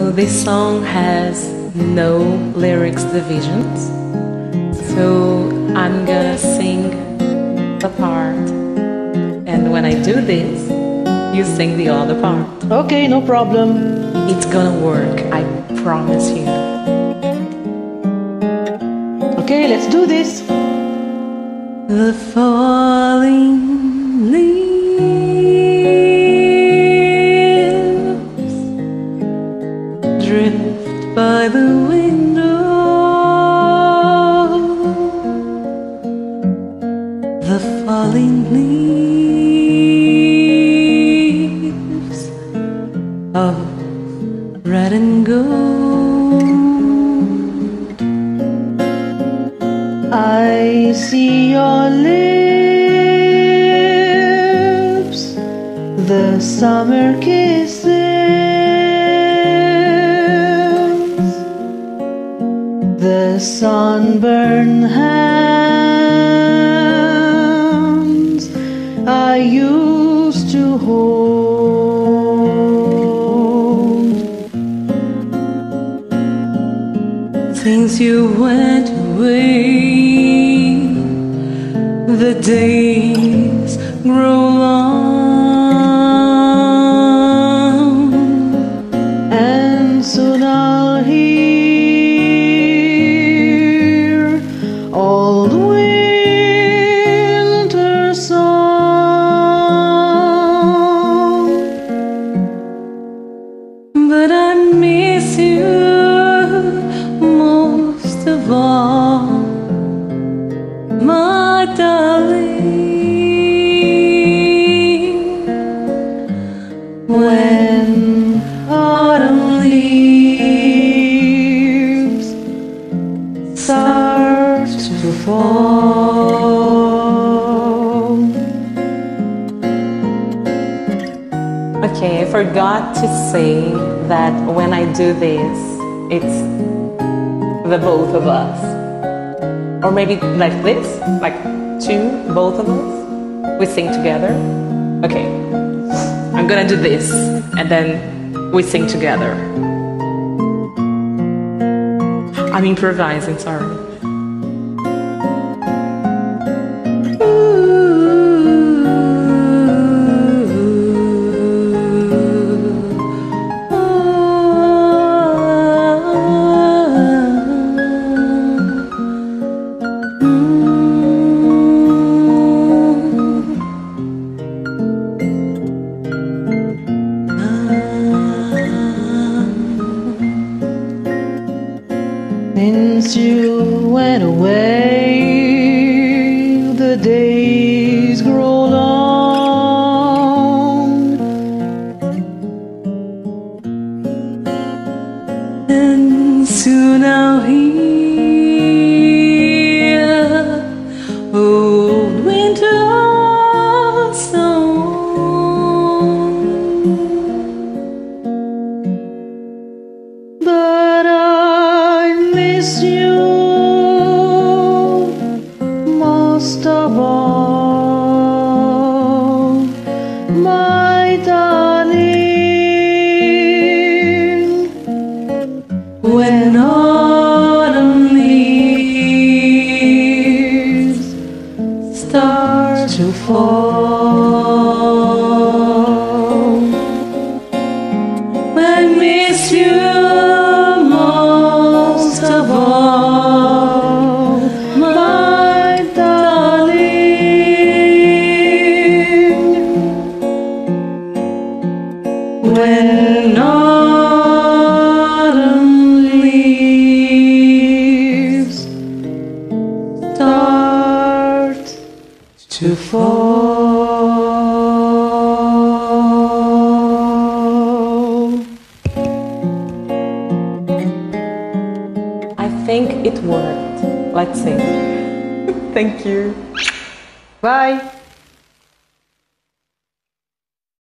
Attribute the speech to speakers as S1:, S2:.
S1: So this song has no lyrics divisions. So I'm gonna sing the part, and when I do this, you sing the other part.
S2: Okay, no problem.
S1: It's gonna work, I promise you.
S2: Okay, let's do this.
S1: The falling of red and gold.
S2: I see your lips, the summer kisses, the sunburned hands I used to hold.
S1: Since you went away, the days grow long,
S2: And soon I'll hear old winter song.
S1: but I miss you
S2: fall.
S1: Okay, I forgot to say that when I do this, it's the both of us. Or maybe like this, like two, both of us. We sing together. Okay, I'm gonna do this and then we sing together. I'm improvising, sorry.
S2: You went away, the days grow long.
S1: And soon I'll hear
S2: You
S1: to fall. I think it worked. Let's see. Thank you.
S2: Bye.